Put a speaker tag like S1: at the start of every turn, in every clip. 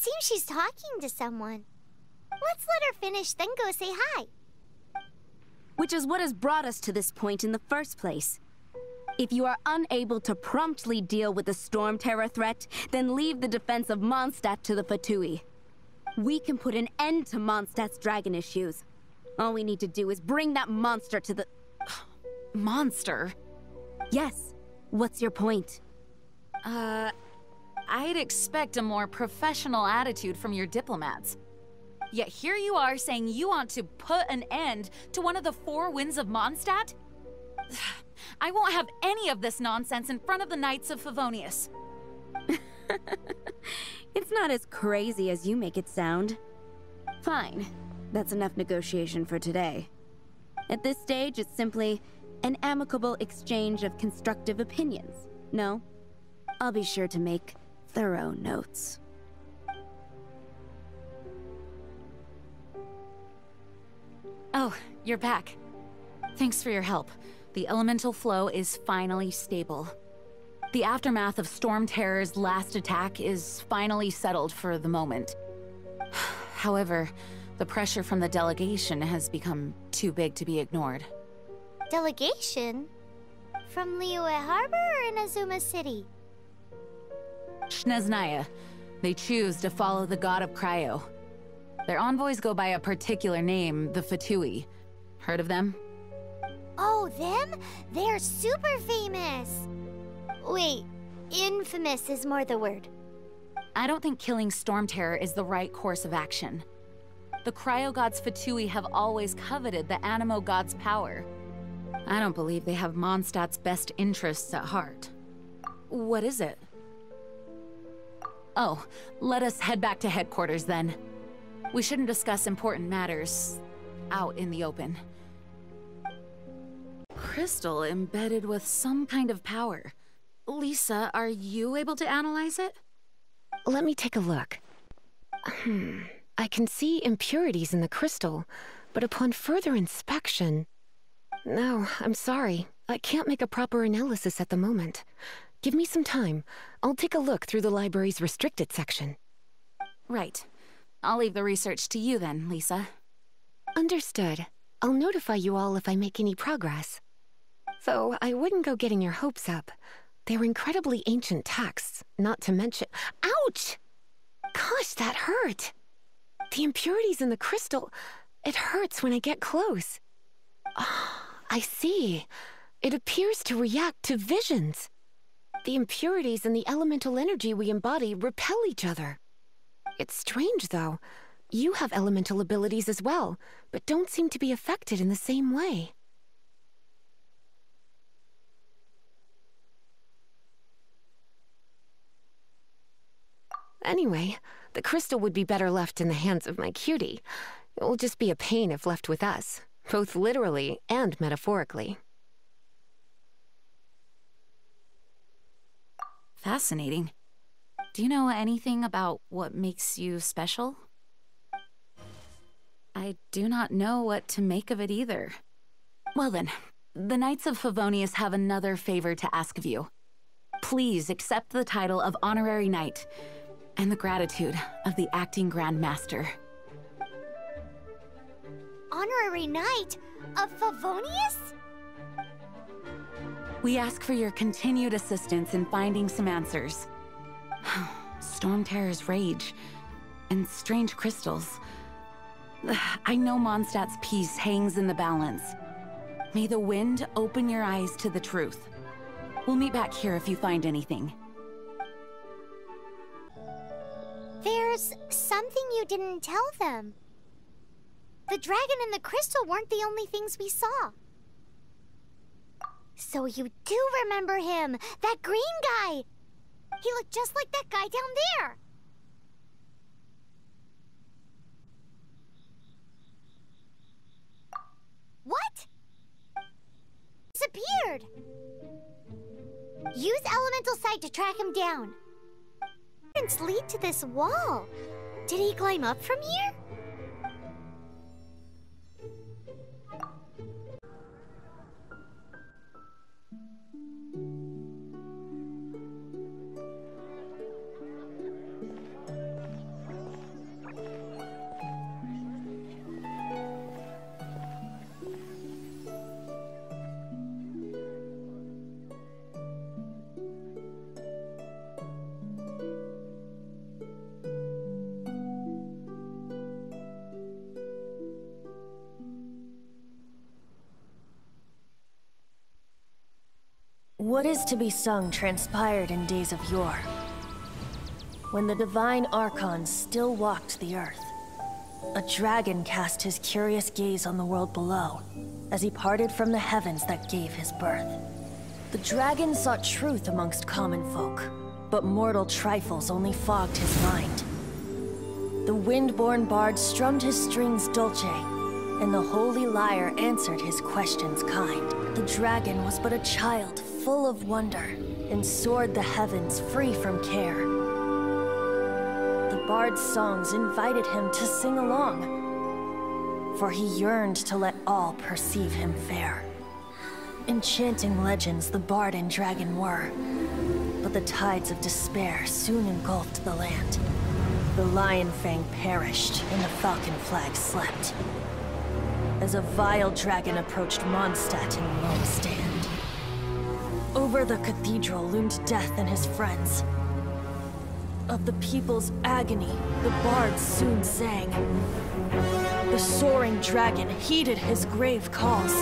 S1: Seems she's talking to someone. Let's let her finish, then go say hi.
S2: Which is what has brought us to this point in the first place. If you are unable to promptly deal with the Storm Terror threat, then leave the defense of Mondstadt to the Fatui. We can put an end to Mondstadt's dragon issues. All we need to do is bring that monster to the...
S3: Monster?
S2: Yes. What's your point?
S3: Uh, I'd expect a more professional attitude from your diplomats. Yet here you are saying you want to put an end to one of the four winds of Mondstadt? I won't have any of this nonsense in front of the Knights of Favonius.
S2: it's not as crazy as you make it sound. Fine. That's enough negotiation for today. At this stage, it's simply an amicable exchange of constructive opinions. No? I'll be sure to make thorough notes.
S3: Oh, you're back. Thanks for your help. The elemental flow is finally stable. The aftermath of Storm Terror's last attack is finally settled for the moment. However, the pressure from the delegation has become too big to be ignored.
S1: Delegation? From Liyue Harbor or Inazuma City?
S3: Snezhnaya. They choose to follow the god of Cryo. Their envoys go by a particular name, the Fatui. Heard of them?
S1: Oh, them? They're super famous! Wait, infamous is more the word.
S3: I don't think killing Storm Terror is the right course of action. The Cryo Gods Fatui have always coveted the Anemo God's power. I don't believe they have Mondstadt's best interests at heart. What is it? Oh, let us head back to headquarters then. We shouldn't discuss important matters out in the open. Crystal embedded with some kind of power. Lisa, are you able to analyze it?
S4: Let me take a look. Hmm. I can see impurities in the crystal, but upon further inspection... No, I'm sorry. I can't make a proper analysis at the moment. Give me some time. I'll take a look through the library's restricted section.
S3: Right. I'll leave the research to you then, Lisa.
S4: Understood. I'll notify you all if I make any progress. Though I wouldn't go getting your hopes up. They're incredibly ancient texts, not to mention- Ouch! Gosh, that hurt! The impurities in the crystal, it hurts when I get close. Oh, I see. It appears to react to visions. The impurities and the elemental energy we embody repel each other. It's strange, though. You have elemental abilities as well, but don't seem to be affected in the same way. Anyway, the crystal would be better left in the hands of my cutie. It will just be a pain if left with us, both literally and metaphorically.
S3: Fascinating. Do you know anything about what makes you special? I do not know what to make of it either. Well then, the Knights of Favonius have another favor to ask of you. Please accept the title of Honorary Knight and the gratitude of the Acting Grand Master.
S1: Honorary Knight of Favonius?
S3: We ask for your continued assistance in finding some answers. Storm Terror's rage, and strange crystals. I know Mondstadt's peace hangs in the balance. May the wind open your eyes to the truth. We'll meet back here if you find anything.
S1: There's something you didn't tell them. The dragon and the crystal weren't the only things we saw. So you do remember him, that green guy! He looked just like that guy down there! What? Disappeared! Use Elemental Sight to track him down. lead to this wall. Did he climb up from here?
S5: What is to be sung transpired in days of yore, when the divine Archons still walked the earth. A dragon cast his curious gaze on the world below, as he parted from the heavens that gave his birth. The dragon sought truth amongst common folk, but mortal trifles only fogged his mind. The wind-born bard strummed his strings dolce, and the holy lyre answered his questions kind. The dragon was but a child full of wonder, and soared the heavens free from care. The bard's songs invited him to sing along, for he yearned to let all perceive him fair. Enchanting legends the bard and dragon were, but the tides of despair soon engulfed the land. The Lion Fang perished, and the Falcon Flag slept. As a vile dragon approached Mondstadt in lone stand. Over the cathedral loomed Death and his friends. Of the people's agony, the bards soon sang. The soaring dragon heeded his grave calls,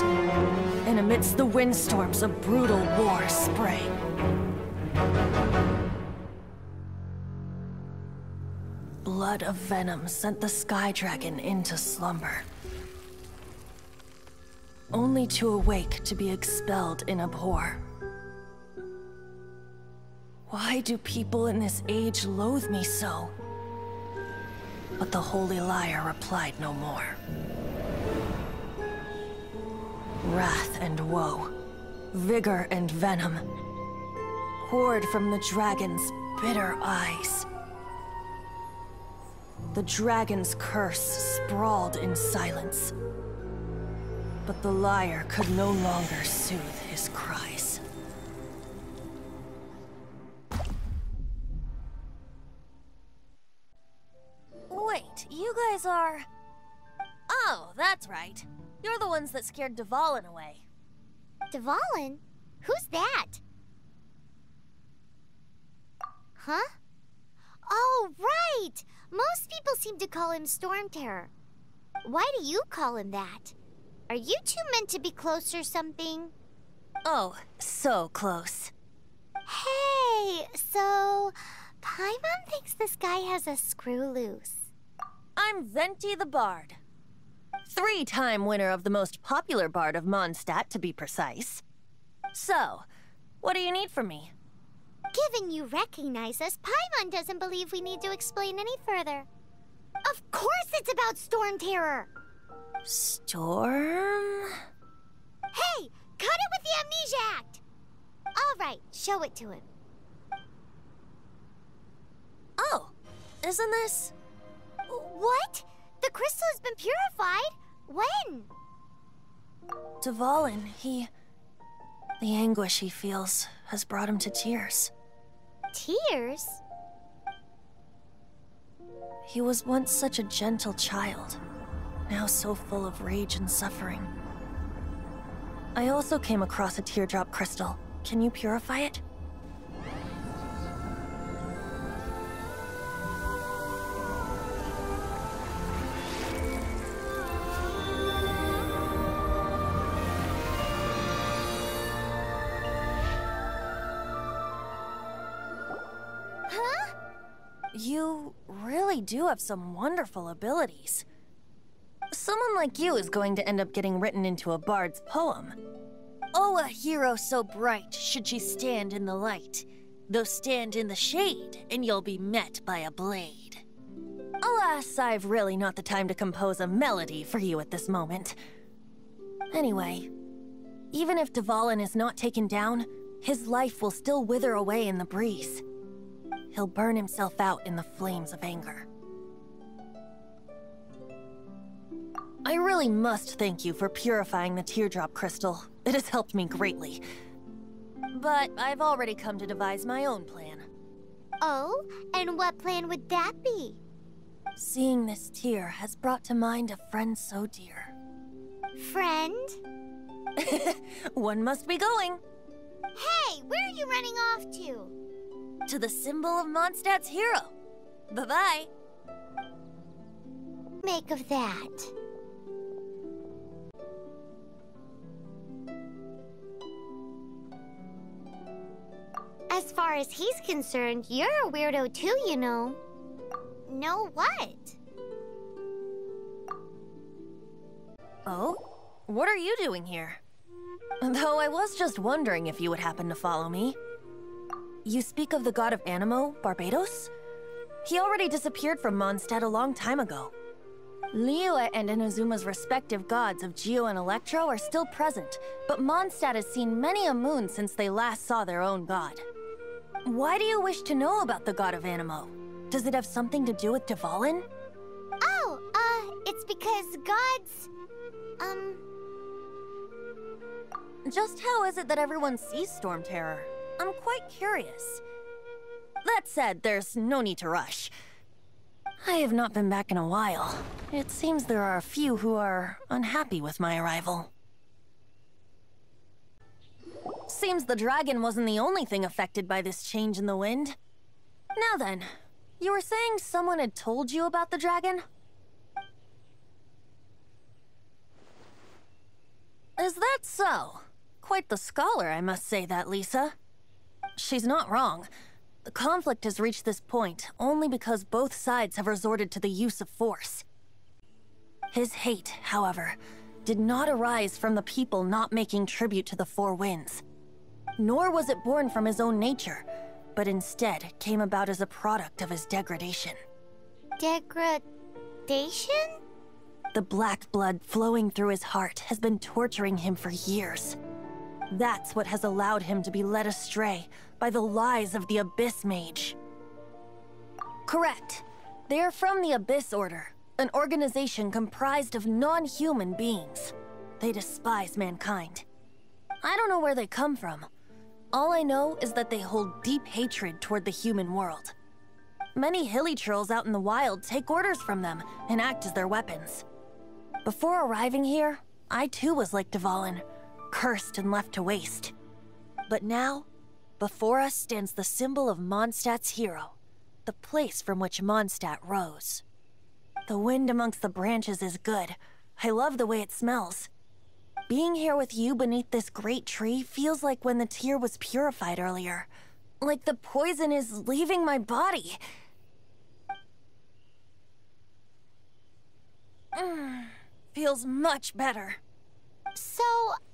S5: and amidst the windstorms a brutal war sprang. Blood of venom sent the sky dragon into slumber. Only to awake to be expelled in abhor. Why do people in this age loathe me so? But the Holy Lyre replied no more. Wrath and woe, vigor and venom, poured from the dragon's bitter eyes. The dragon's curse sprawled in silence. But the lyre could no longer soothe his cries.
S6: Wait, you guys are... Oh, that's right. You're the ones that scared Dvalin away.
S1: Dvalin? Who's that? Huh? Oh, right! Most people seem to call him Storm Terror. Why do you call him that? Are you two meant to be close or something?
S6: Oh, so close.
S1: Hey, so... Paimon thinks this guy has a screw loose.
S6: I'm Venti the Bard. Three-time winner of the most popular Bard of Mondstadt, to be precise. So, what do you need from me?
S1: Given you recognize us, Paimon doesn't believe we need to explain any further. Of course it's about Storm Terror!
S6: Storm?
S1: Hey! Cut it with the Amnesia Act! Alright, show it to him.
S6: Oh, isn't this...
S1: What? The crystal has been purified? When?
S6: Dvalin, he... The anguish he feels has brought him to tears.
S1: Tears?
S6: He was once such a gentle child, now so full of rage and suffering. I also came across a teardrop crystal. Can you purify it? Do have some wonderful abilities. Someone like you is going to end up getting written into a bard's poem. Oh, a hero so bright should she stand in the light. Though stand in the shade, and you'll be met by a blade. Alas, I've really not the time to compose a melody for you at this moment. Anyway, even if Dvalin is not taken down, his life will still wither away in the breeze. He'll burn himself out in the flames of anger. I really must thank you for purifying the teardrop crystal. It has helped me greatly. But I've already come to devise my own plan.
S1: Oh, and what plan would that be?
S6: Seeing this tear has brought to mind a friend so dear.
S1: Friend?
S6: One must be going
S1: Hey, where are you running off to?
S6: to the symbol of Mondstadt's hero. Bye-bye.
S1: Make of that. As far as he's concerned, you're a weirdo too, you know. Know what?
S6: Oh? What are you doing here? Though I was just wondering if you would happen to follow me. You speak of the god of Anemo, Barbatos? He already disappeared from Mondstadt a long time ago. Liyue and Inazuma's respective gods of Geo and Electro are still present, but Mondstadt has seen many a moon since they last saw their own god. Why do you wish to know about the god of Anemo? Does it have something to do with Dvalin?
S1: Oh, uh, it's because gods. Um.
S6: Just how is it that everyone sees Storm Terror? I'm quite curious. That said, there's no need to rush. I have not been back in a while. It seems there are a few who are unhappy with my arrival. Seems the dragon wasn't the only thing affected by this change in the wind. Now then, you were saying someone had told you about the dragon? Is that so? Quite the scholar, I must say that, Lisa. She's not wrong. The conflict has reached this point only because both sides have resorted to the use of force. His hate, however, did not arise from the people not making tribute to the Four Winds. Nor was it born from his own nature, but instead came about as a product of his degradation.
S1: Degradation?
S6: The black blood flowing through his heart has been torturing him for years. That's what has allowed him to be led astray by the lies of the Abyss Mage. Correct. They are from the Abyss Order, an organization comprised of non-human beings. They despise mankind. I don't know where they come from. All I know is that they hold deep hatred toward the human world. Many hilichurls out in the wild take orders from them and act as their weapons. Before arriving here, I too was like Dvalin, cursed and left to waste. But now, before us stands the symbol of Mondstadt's hero, the place from which Mondstadt rose. The wind amongst the branches is good. I love the way it smells. Being here with you beneath this great tree feels like when the tear was purified earlier. Like the poison is leaving my body. Mm, feels much better.
S1: So,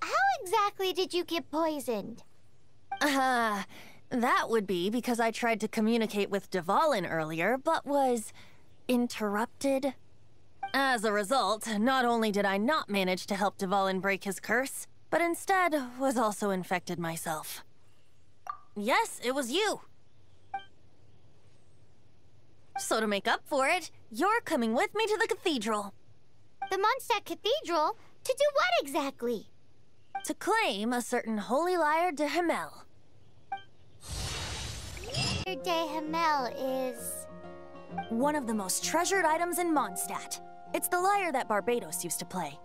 S1: how exactly did you get poisoned?
S6: Uh, that would be because I tried to communicate with Dvalin earlier, but was interrupted. As a result, not only did I not manage to help Dvalin break his curse, but instead was also infected myself. Yes, it was you. So to make up for it, you're coming with me to the cathedral.
S1: The Mondstadt Cathedral? To do what exactly?
S6: To claim a certain holy lyre de Himmel.
S1: De Himmel is...
S6: One of the most treasured items in Mondstadt. It's the lyre that Barbatos used to play.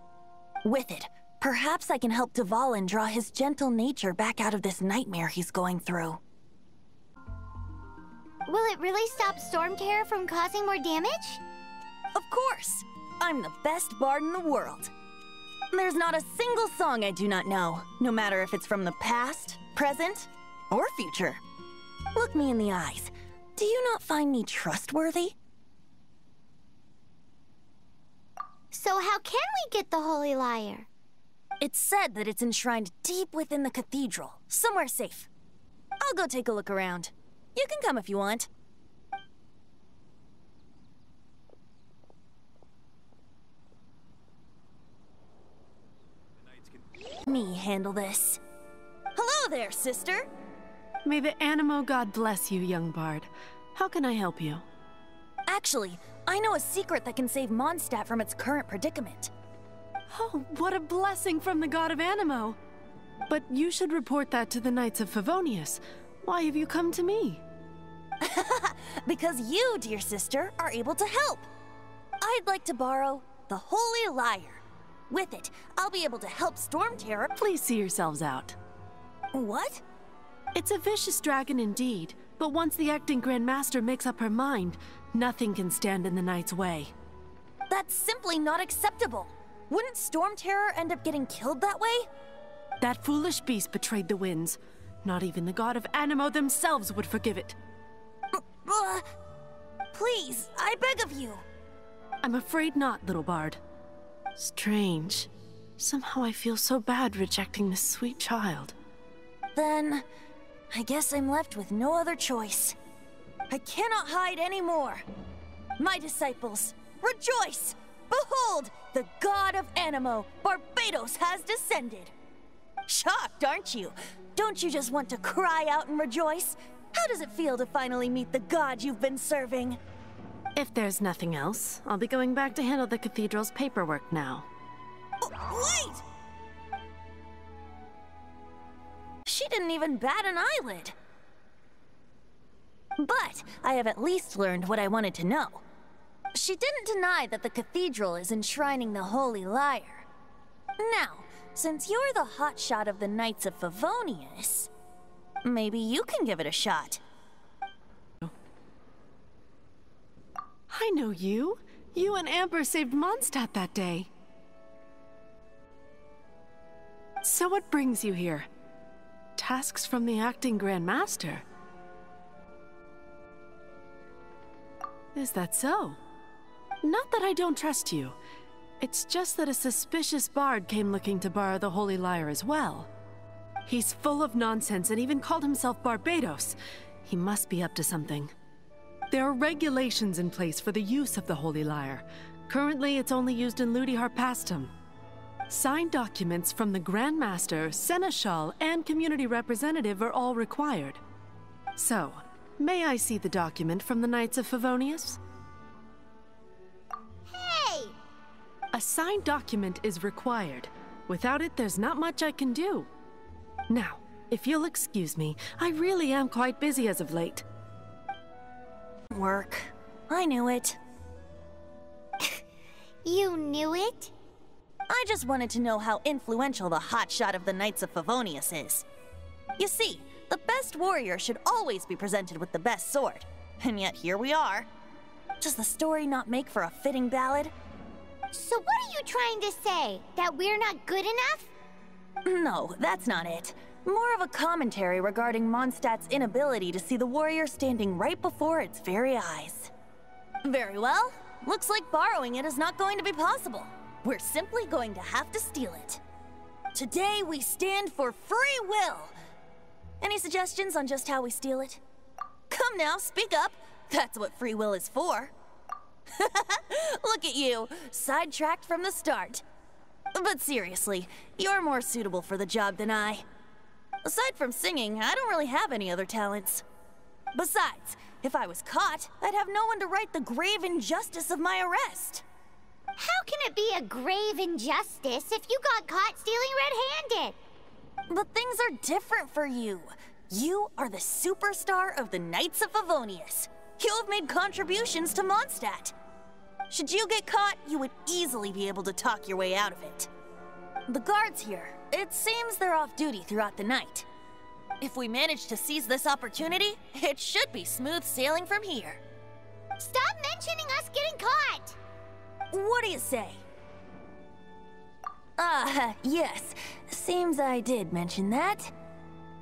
S6: With it, perhaps I can help Dvalin draw his gentle nature back out of this nightmare he's going through.
S1: Will it really stop Storm Terror from causing more damage?
S6: Of course! I'm the best bard in the world. There's not a single song I do not know, no matter if it's from the past, present, or future. Look me in the eyes. Do you not find me trustworthy?
S1: So how can we get the Holy Lyre?
S6: It's said that it's enshrined deep within the cathedral, somewhere safe. I'll go take a look around. You can come if you want. Me handle this. Hello there, sister!
S7: May the Anemo god bless you, young bard. How can I help you?
S6: Actually, I know a secret that can save Mondstadt from its current predicament.
S7: Oh, what a blessing from the god of Anemo! But you should report that to the Knights of Favonius. Why have you come to me?
S6: because you, dear sister, are able to help. I'd like to borrow the Holy Lyre. With it, I'll be able to help Storm Terror.
S7: Please see yourselves out.
S6: What?
S7: It's a vicious dragon indeed, but once the acting Grandmaster makes up her mind, nothing can stand in the Knight's way.
S6: That's simply not acceptable. Wouldn't Storm Terror end up getting killed that way?
S7: That foolish beast betrayed the winds. Not even the god of Anemo themselves would forgive it.
S6: Uh, please, I beg of you.
S7: I'm afraid not, little bard. Strange. Somehow I feel so bad rejecting this sweet child.
S6: Then, I guess I'm left with no other choice. I cannot hide anymore. My disciples, rejoice! Behold, the god of Anemo, Barbatos, has descended. Shocked, aren't you? Don't you just want to cry out and rejoice? How does it feel to finally meet the god you've been serving?
S7: If there's nothing else, I'll be going back to handle the cathedral's paperwork now.
S6: Oh, wait! She didn't even bat an eyelid. But I have at least learned what I wanted to know. She didn't deny that the cathedral is enshrining the Holy Lyre. Now, since you're the hotshot of the Knights of Favonius, maybe you can give it a shot.
S7: I know you. You and Amber saved Mondstadt that day. So what brings you here? Tasks from the acting Grand Master? Is that so? Not that I don't trust you. It's just that a suspicious bard came looking to borrow the Holy Lyre as well. He's full of nonsense and even called himself Barbatos. He must be up to something. There are regulations in place for the use of the Holy Lyre. Currently, it's only used in Ludi Harpastum. Signed documents from the Grand Master, Seneschal, and community representative are all required. So, may I see the document from the Knights of Favonius?
S1: Hey!
S7: A signed document is required. Without it, there's not much I can do. Now, if you'll excuse me, I really am quite busy as of late.
S6: Work. I knew it.
S1: You knew it?
S6: I just wanted to know how influential the hotshot of the Knights of Favonius is. You see, the best warrior should always be presented with the best sword. And yet here we are. Does the story not make for a fitting ballad?
S1: So what are you trying to say? That we're not good enough?
S6: No, that's not it. More of a commentary regarding Mondstadt's inability to see the warrior standing right before its very eyes. Very well. Looks like borrowing it is not going to be possible. We're simply going to have to steal it. Today we stand for free will. Any suggestions on just how we steal it? Come now, speak up. That's what free will is for. Look at you, sidetracked from the start. But seriously, you're more suitable for the job than I. Aside from singing, I don't really have any other talents. Besides, if I was caught, I'd have no one to right the grave injustice of my arrest.
S1: How can it be a grave injustice if you got caught stealing red-handed?
S6: But things are different for you. You are the superstar of the Knights of Favonius. You have made contributions to Mondstadt. Should you get caught, you would easily be able to talk your way out of it. The guards here, it seems they're off duty throughout the night. If we manage to seize this opportunity, it should be smooth sailing from here.
S1: Stop mentioning us getting caught!
S6: What do you say? Ah, yes. Seems I did mention that.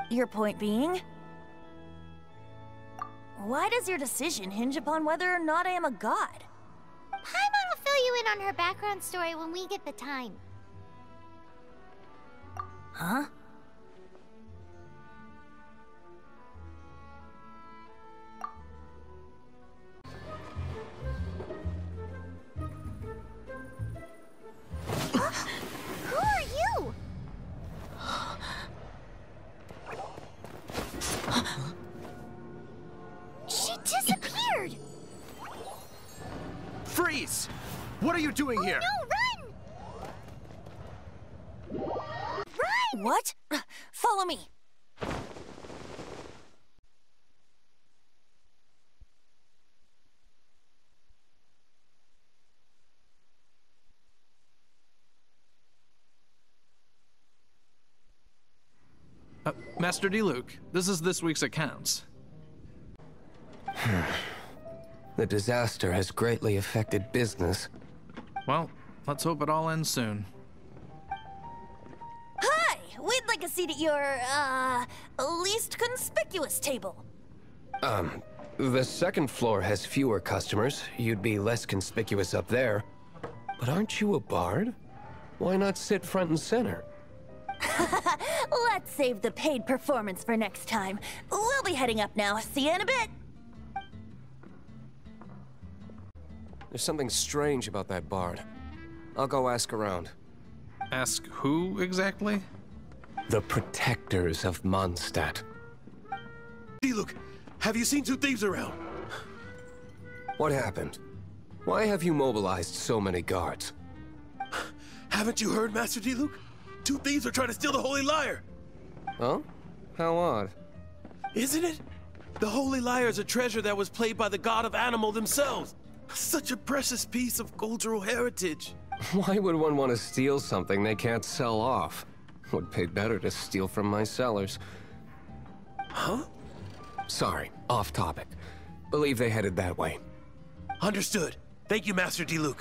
S6: Your point being? Why does your decision hinge upon whether or not I am a god?
S1: Paimon will fill you in on her background story when we get the time.
S6: Huh?
S8: Master Diluc, this is this week's accounts.
S9: The disaster has greatly affected business.
S8: Well, let's hope it all ends soon.
S6: Hi! we'd like a seat at your, uh, least conspicuous table.
S9: Um, the second floor has fewer customers. You'd be less conspicuous up there. But aren't you a bard? Why not sit front and center?
S6: Let's save the paid performance for next time. We'll be heading up now. See you in a bit.
S9: There's something strange about that bard. I'll go ask around.
S8: Ask who exactly?
S9: The protectors of Mondstadt.
S10: Diluc, have you seen two thieves around?
S9: What happened? Why have you mobilized so many guards?
S10: Haven't you heard, Master Diluc? Two thieves are trying to steal the Holy Lyre.
S9: Huh? How odd.
S10: Isn't it? The Holy Lyre is a treasure that was played by the god of Anemo themselves. Such a precious piece of cultural heritage.
S9: Why would one want to steal something they can't sell off? Would pay better to steal from my sellers.
S10: Huh?
S9: Sorry, off topic. Believe they headed that way.
S10: Understood. Thank you, Master Diluc.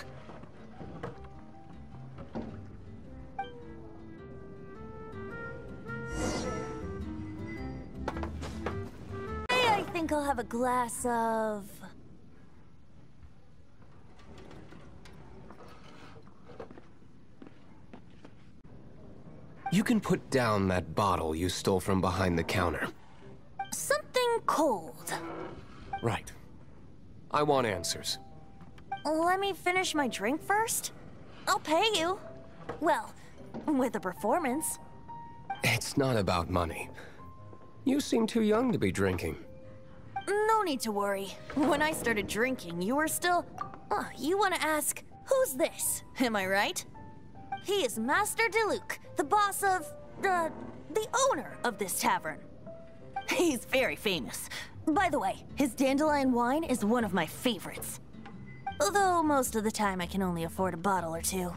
S6: Think I'll have a glass of...
S9: You can put down that bottle you stole from behind the counter.
S6: Something cold.
S9: Right. I want answers.
S6: Let me finish my drink first. I'll pay you. Well, with a performance.
S9: It's not about money. You seem too young to be drinking.
S6: No need to worry. When I started drinking, you were still... Oh, you want to ask, who's this? Am I right? He is Master Diluc, the boss of... Uh, the owner of this tavern. He's very famous. By the way, his dandelion wine is one of my favorites. Although most of the time I can only afford a bottle or two.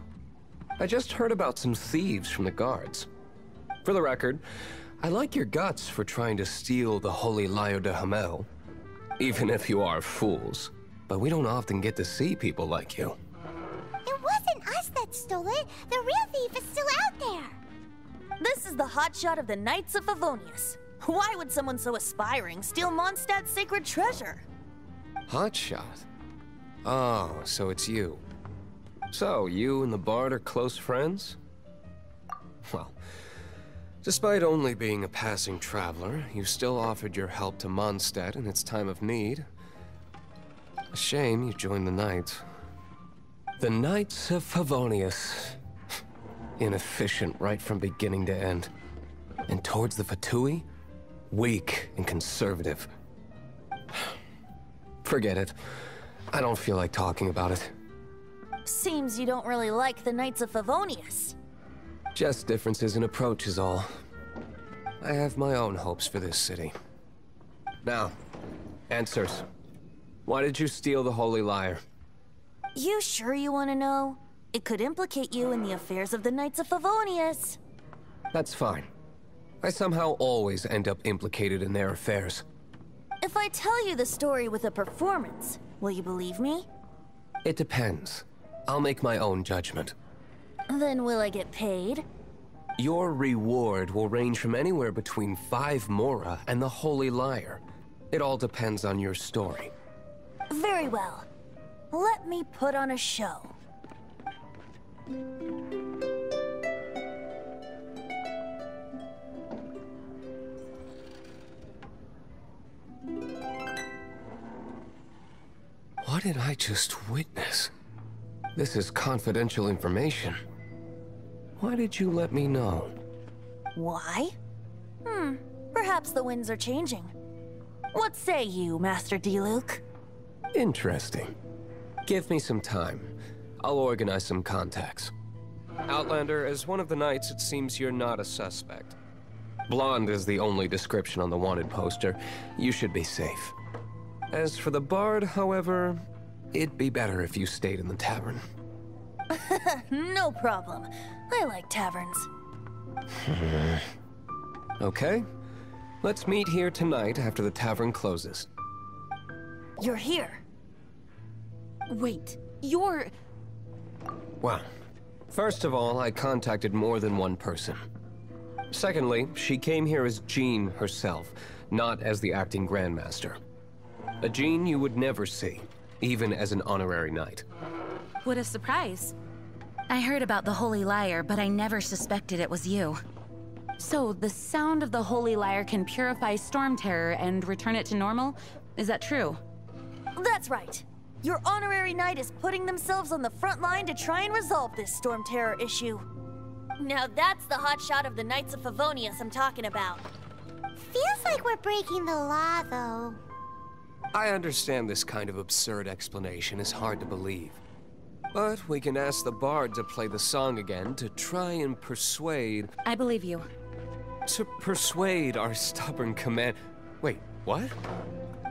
S9: I just heard about some thieves from the guards. For the record, I like your guts for trying to steal the Holy Lyre de Himmel. Even if you are fools. But we don't often get to see people like you.
S1: It wasn't us that stole it. The real thief is still out there.
S6: This is the hotshot of the Knights of Favonius. Why would someone so aspiring steal Mondstadt's sacred treasure?
S9: Hotshot? Oh, so it's you. So, you and the Bard are close friends? Well, despite only being a passing traveler, you still offered your help to Mondstadt in its time of need. A shame you joined the Knights. The Knights of Favonius. Inefficient right from beginning to end. And towards the Fatui, weak and conservative. Forget it. I don't feel like talking about it.
S6: Seems you don't really like the Knights of Favonius.
S9: Just differences in approach is all. I have my own hopes for this city. Now, answers. Why did you steal the Holy Lyre?
S6: You sure you want to know? It could implicate you in the affairs of the Knights of Favonius.
S9: That's fine. I somehow always end up implicated in their affairs.
S6: If I tell you the story with a performance, will you believe me?
S9: It depends. I'll make my own judgment.
S6: Then will I get paid?
S9: Your reward will range from anywhere between five Mora and the Holy Lyre. It all depends on your story.
S6: Very well. Let me put on a show.
S9: What did I just witness? This is confidential information. Why did you let me know?
S6: Why? Hmm, perhaps the winds are changing. What say you, Master Diluc?
S9: Interesting. Give me some time. I'll organize some contacts. Outlander, as one of the knights, it seems you're not a suspect. Blonde is the only description on the wanted poster. You should be safe. As for the bard, however, it'd be better if you stayed in the tavern.
S6: no problem. I like taverns.
S9: Okay? Let's meet here tonight after the tavern closes.
S6: You're here.
S3: Wait, you're...
S9: Well, first of all, I contacted more than one person. Secondly, she came here as Jean herself, not as the acting Grandmaster. A Jean you would never see, even as an honorary knight.
S3: What a surprise. I heard about the Holy Lyre, but I never suspected it was you. So, the sound of the Holy Lyre can purify Storm Terror and return it to normal? Is that true?
S6: That's right. Your honorary knight is putting themselves on the front line to try and resolve this Storm Terror issue. Now that's the hotshot of the Knights of Favonius I'm talking about.
S1: Feels like we're breaking the law, though.
S9: I understand this kind of absurd explanation is hard to believe. But we can ask the bard to play the song again to try and persuade...
S3: I believe you.
S9: To persuade our stubborn command... Wait, what?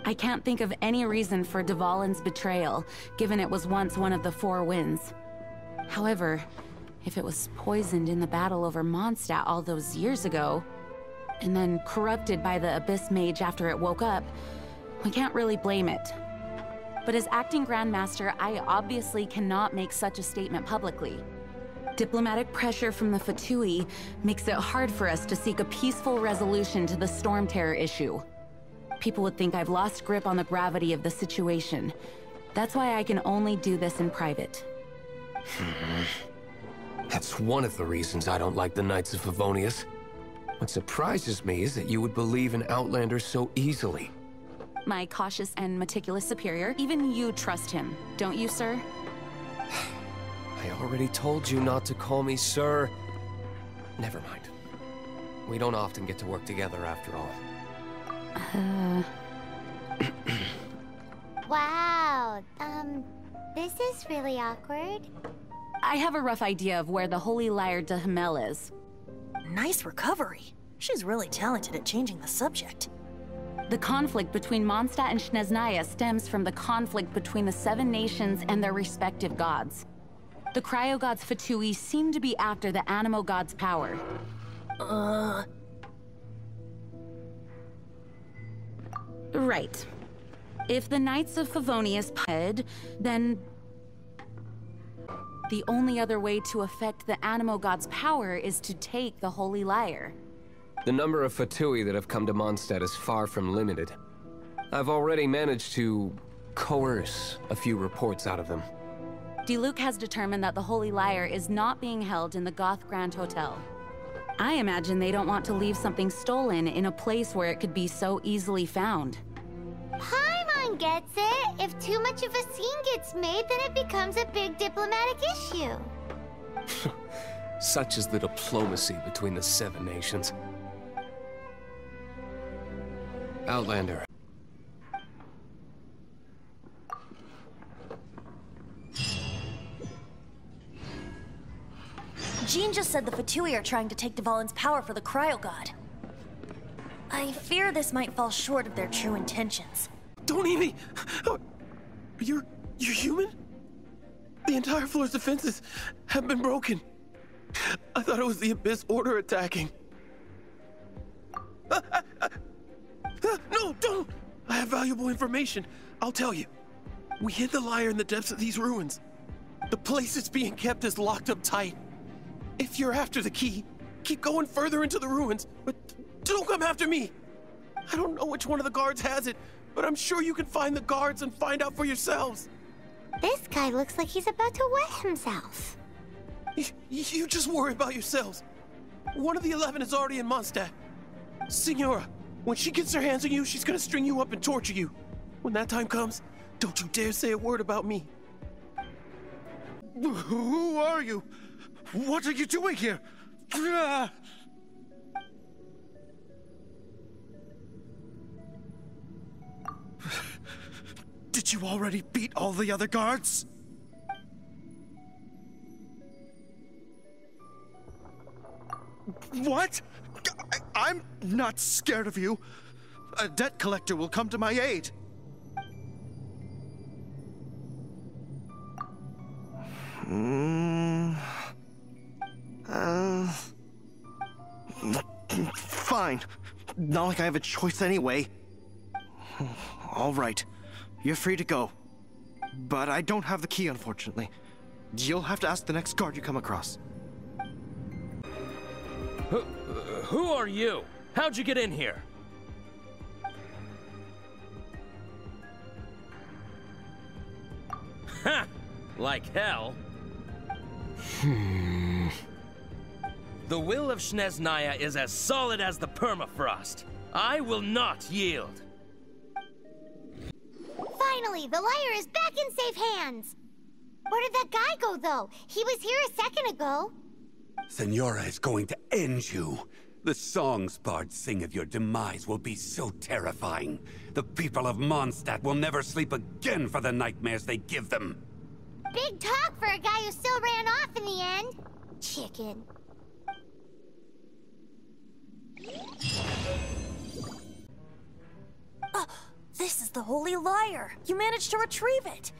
S3: I can't think of any reason for Dvalin's betrayal, given it was once one of the Four Winds. However, if it was poisoned in the battle over Mondstadt all those years ago, and then corrupted by the Abyss Mage after it woke up, we can't really blame it. But as acting Grandmaster, I obviously cannot make such a statement publicly. Diplomatic pressure from the Fatui makes it hard for us to seek a peaceful resolution to the Storm Terror issue. People would think I've lost grip on the gravity of the situation. That's why I can only do this in private. Hmm.
S9: That's one of the reasons I don't like the Knights of Favonius. What surprises me is that you would believe in Outlander so easily.
S3: My cautious and meticulous superior, even you trust him, don't you, sir?
S9: I already told you not to call me sir. Never mind. We don't often get to work together after all.
S3: Uh...
S1: wow, um, this is really awkward.
S3: I have a rough idea of where the Holy Lyre de Himmel is.
S6: Nice recovery. She's really talented at changing the subject.
S3: The conflict between Mondstadt and Snezhnaya stems from the conflict between the Seven Nations and their respective gods. The Cryo Gods Fatui seem to be after the Anemo God's power.
S6: Uh...
S3: Right. If the Knights of Favonius head, then the only other way to affect the Anemo God's power is to take the Holy Lyre.
S9: The number of Fatui that have come to Mondstadt is far from limited. I've already managed to coerce a few reports out of them.
S3: Diluc has determined that the Holy Lyre is not being held in the Goth Grand Hotel. I imagine they don't want to leave something stolen in a place where it could be so easily found.
S1: Paimon gets it. If too much of a scene gets made, then it becomes a big diplomatic issue.
S9: Such is the diplomacy between the Seven Nations. Outlander.
S6: Jean just said the Fatui are trying to take Dvalin's power for the Cryo God. I fear this might fall short of their true intentions.
S10: Don't eat me! Oh, you're... you're human? The entire floor's defenses have been broken. I thought it was the Abyss Order attacking. Uh, uh, Ah. No, don't! I have valuable information. I'll tell you. We hid the lyre in the depths of these ruins. The place it's being kept is locked up tight. If you're after the key, keep going further into the ruins, but don't come after me. I don't know which one of the guards has it, but I'm sure you can find the guards and find out for yourselves.
S1: This guy looks like he's about to wet himself.
S10: You, you just worry about yourselves. One of the Eleven is already in Mondstadt. Signora, when she gets her hands on you, she's gonna string you up and torture you. When that time comes, don't you dare say a word about me.
S11: Who are you? What are you doing here? Did you already beat all the other guards? What? I am not scared of you. A debt collector will come to my aid. Hmm. Uh. Fine. Not like I have a choice anyway. All right. You're free to go. But I don't have the key, unfortunately. You'll have to ask the next guard you come across.
S12: Who, who are you? How'd you get in here? Ha! Like hell.
S9: Hmm.
S12: The will of Snezhnaya is as solid as the permafrost. I will not yield.
S1: Finally, the lyre is back in safe hands. Where did that guy go, though? He was here a second ago.
S13: Signora is going to end you. The songs bards sing of your demise will be so terrifying. The people of Mondstadt will never sleep again for the nightmares they give them.
S1: Big talk for a guy who still ran off in the end. Chicken.
S6: Oh, this is the Holy Lyre. You managed to retrieve it.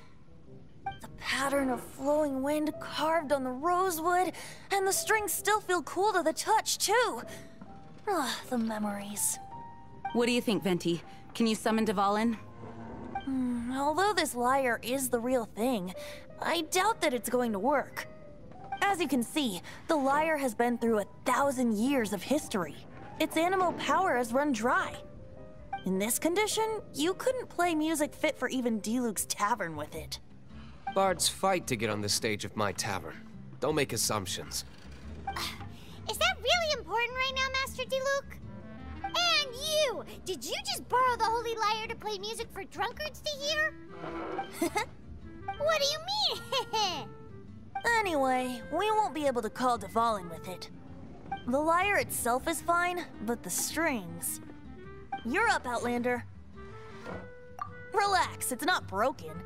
S6: Pattern of flowing wind carved on the rosewood, and the strings still feel cool to the touch, too. Ah, the memories.
S3: What do you think, Venti? Can you summon Dvalin?
S6: Hmm, although this lyre is the real thing, I doubt that it's going to work. As you can see, the lyre has been through a thousand years of history. Its Anemo power has run dry. In this condition, you couldn't play music fit for even Diluc's tavern with it.
S9: Bards fight to get on the stage of my tavern. Don't make assumptions.
S1: Is that really important right now, Master Diluc? And you! Did you just borrow the Holy Lyre to play music for drunkards to hear? what do you mean?
S6: anyway, we won't be able to call Dvalin with it. The lyre itself is fine, but the strings... You're up, Outlander. Relax, it's not broken.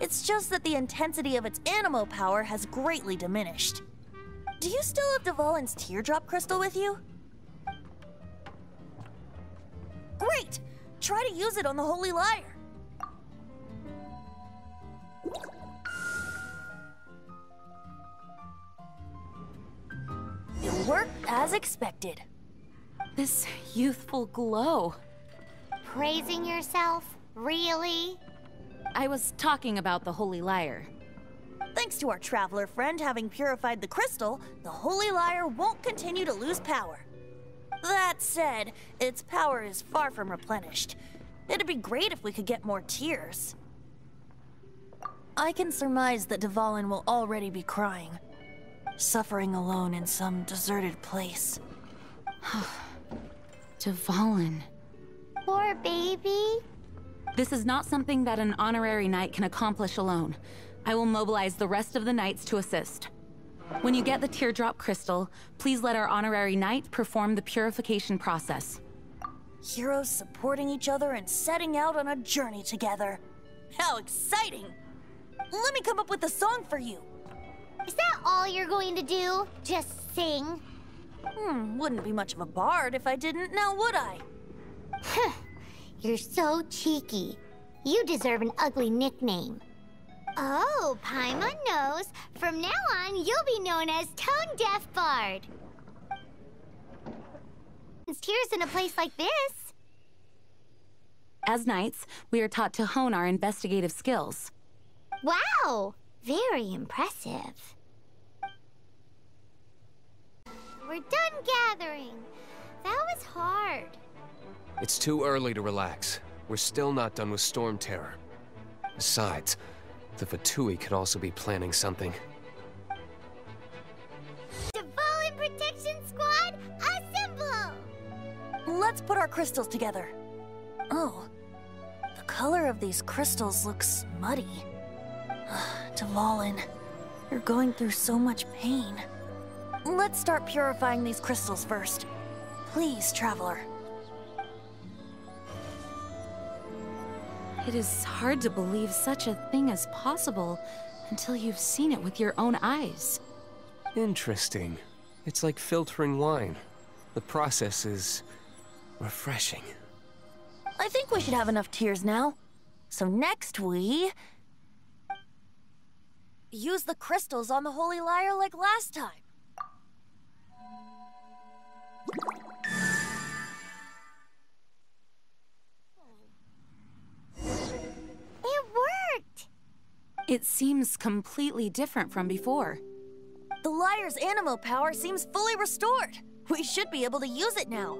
S6: It's just that the intensity of its Anemo power has greatly diminished. Do you still have Dvalin's teardrop crystal with you? Great! Try to use it on the Holy Lyre. It worked as expected.
S3: This youthful glow.
S1: Praising yourself? Really?
S3: I was talking about the Holy Lyre.
S6: Thanks to our traveler friend having purified the crystal, the Holy Lyre won't continue to lose power. That said, its power is far from replenished. It'd be great if we could get more tears. I can surmise that Dvalin will already be crying, suffering alone in some deserted place.
S3: Dvalin.
S1: Poor baby.
S3: This is not something that an honorary knight can accomplish alone. I will mobilize the rest of the knights to assist. When you get the teardrop crystal, please let our honorary knight perform the purification process.
S6: Heroes supporting each other and setting out on a journey together. How exciting! Let me come up with a song for you.
S1: Is that all you're going to do? Just sing?
S6: Hmm, wouldn't be much of a bard if I didn't, now would I?
S1: You're so cheeky. You deserve an ugly nickname. Oh, Paimon knows. From now on, you'll be known as Tone Deaf Bard. Tears in a place like this.
S3: As knights, we are taught to hone our investigative skills.
S1: Wow! Very impressive. We're done gathering. That was hard.
S9: It's too early to relax. We're still not done with Storm Terror. Besides, the Fatui could also be planning something.
S1: Dvalin Protection Squad, assemble!
S6: Let's put our crystals together. Oh, the color of these crystals looks muddy. Dvalin, you're going through so much pain. Let's start purifying these crystals first. Please, Traveler.
S3: It is hard to believe such a thing is possible until you've seen it with your own eyes.
S9: Interesting. It's like filtering wine. The process is refreshing.
S6: I think we should have enough tears now. So next we... Use the crystals on the Holy Lyre like last time.
S1: It
S3: seems completely different from before.
S6: The Lyre's Anemo power seems fully restored. We should be able to use it now.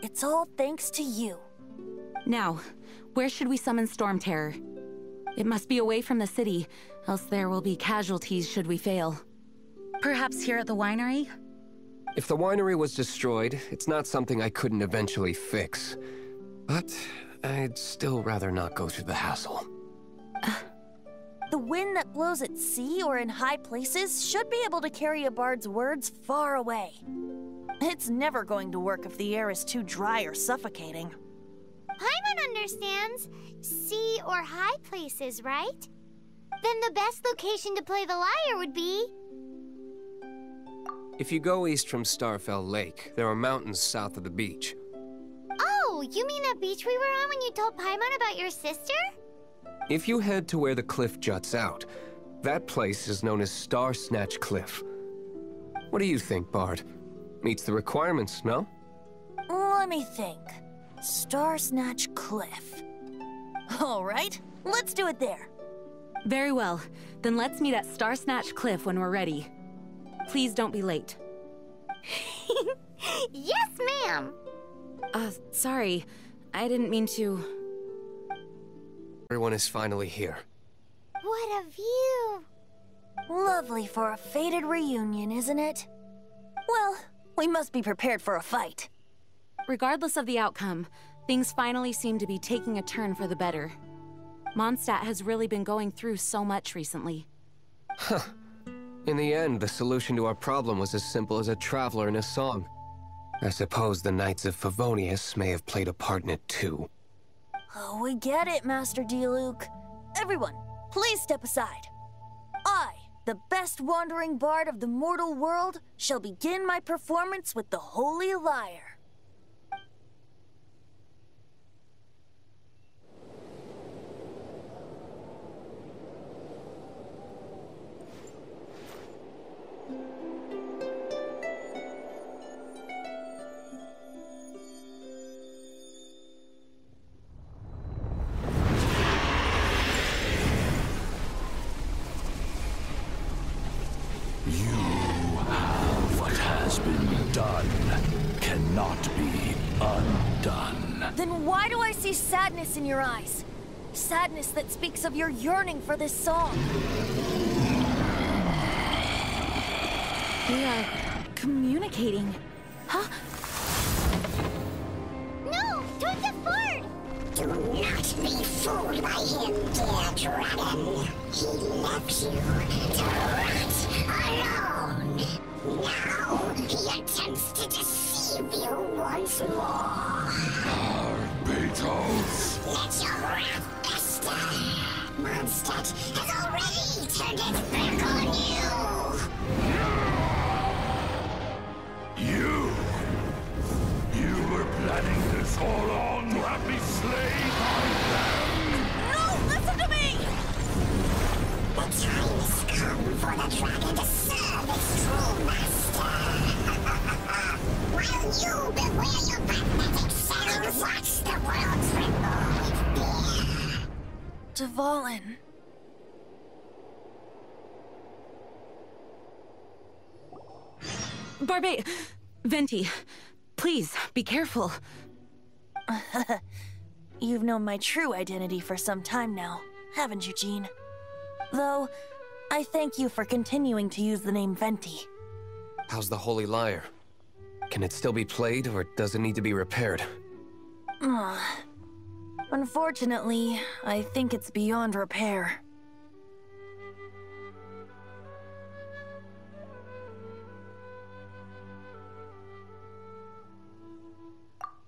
S6: It's all thanks to you.
S3: Now, where should we summon Storm Terror? It must be away from the city, else there will be casualties should we fail. Perhaps here at the winery?
S9: If the winery was destroyed, it's not something I couldn't eventually fix. But I'd still rather not go through the hassle.
S6: Uh, The wind that blows at sea or in high places should be able to carry a bard's words far away. It's never going to work if the air is too dry or suffocating.
S1: Paimon understands. Sea or high places, right? Then the best location to play the lyre would be...
S9: If you go east from Starfell Lake, there are mountains south of the beach.
S1: Oh, you mean that beach we were on when you told Paimon about your sister?
S9: If you head to where the cliff juts out, that place is known as Star Snatch Cliff. What do you think, Bard? Meets the requirements, no?
S6: Let me think. Star Snatch Cliff. All right, let's do it there.
S3: Very well. Then let's meet at Star Snatch Cliff when we're ready. Please don't be late.
S1: yes, ma'am!
S3: Uh, sorry. I didn't mean to...
S9: Everyone is finally here.
S1: What a view!
S6: Lovely for a fated reunion, isn't it? Well, we must be prepared for a fight.
S3: Regardless of the outcome, things finally seem to be taking a turn for the better. Mondstadt has really been going through so much recently.
S9: Huh. In the end, the solution to our problem was as simple as a traveler in a song. I suppose the Knights of Favonius may have played a part in it too.
S6: Oh, we get it, Master Diluc. Everyone, please step aside. I, the best wandering bard of the mortal world, shall begin my performance with the Holy Lyre. Speaks of your yearning for this song.
S3: They are communicating.
S14: Planning this all along to have me slain by them.
S6: No, listen to me!
S15: The time has come for the dragon to serve its true master. While you beware your pathetic selves, watch the world tremble with fear.
S6: Dvalin.
S3: Barbe... Venti, please, be careful.
S6: You've known my true identity for some time now, haven't you, Jean? Though, I thank you for continuing to use the name Venti.
S9: How's the Holy Lyre? Can it still be played, or does it need to be repaired?
S6: Ugh. Unfortunately, I think it's beyond repair.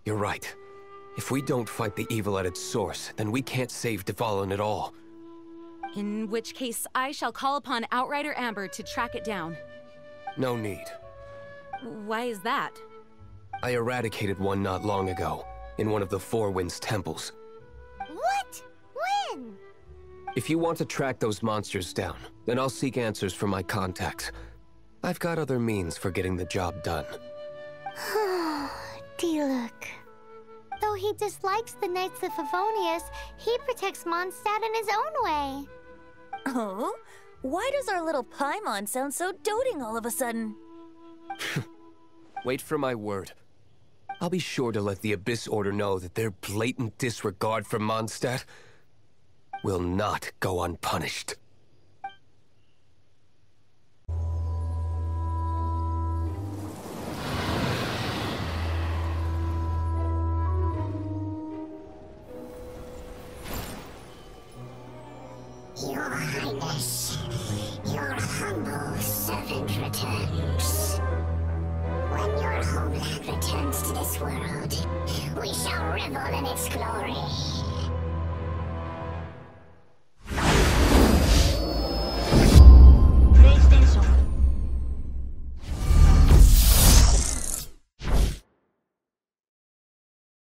S9: You're right. If we don't fight the evil at its source, then we can't save Dvalin at all.
S3: In which case, I shall call upon Outrider Amber to track it down.
S9: No need.
S3: Why is that?
S9: I eradicated one not long ago, in one of the Four Winds temples.
S1: What? When?
S9: If you want to track those monsters down, then I'll seek answers from my contacts. I've got other means for getting the job done.
S1: Diluc. Though he dislikes the Knights of Favonius, he protects Mondstadt in his own way.
S6: Oh? Why does our little Paimon sound so doting all of a sudden?
S9: Wait for my word. I'll be sure to let the Abyss Order know that their blatant disregard for Mondstadt will not go unpunished.
S15: Your Highness, your humble servant returns. When your homeland returns to this world, we shall revel in its glory.